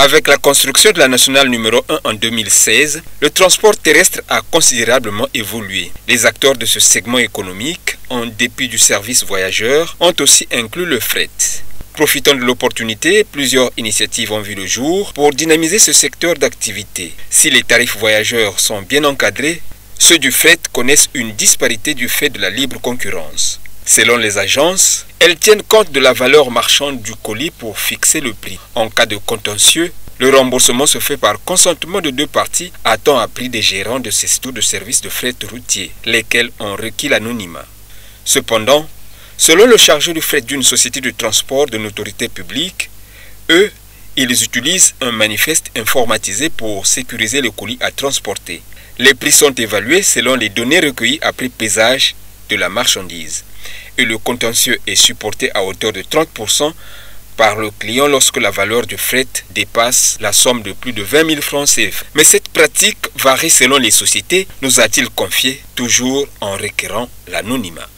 Avec la construction de la nationale numéro 1 en 2016, le transport terrestre a considérablement évolué. Les acteurs de ce segment économique, en dépit du service voyageur, ont aussi inclus le fret. Profitant de l'opportunité, plusieurs initiatives ont vu le jour pour dynamiser ce secteur d'activité. Si les tarifs voyageurs sont bien encadrés, ceux du fret connaissent une disparité du fait de la libre concurrence. Selon les agences, elles tiennent compte de la valeur marchande du colis pour fixer le prix. En cas de contentieux, le remboursement se fait par consentement de deux parties à temps appris des gérants de ces stores de services de fret routier, lesquels ont requis l'anonymat. Cependant, selon le chargé du fret d'une société de transport de autorité publique, eux, ils utilisent un manifeste informatisé pour sécuriser le colis à transporter. Les prix sont évalués selon les données recueillies après pesage de la marchandise et le contentieux est supporté à hauteur de 30% par le client lorsque la valeur du fret dépasse la somme de plus de 20 000 francs CFA. Mais cette pratique varie selon les sociétés, nous a-t-il confié, toujours en requérant l'anonymat.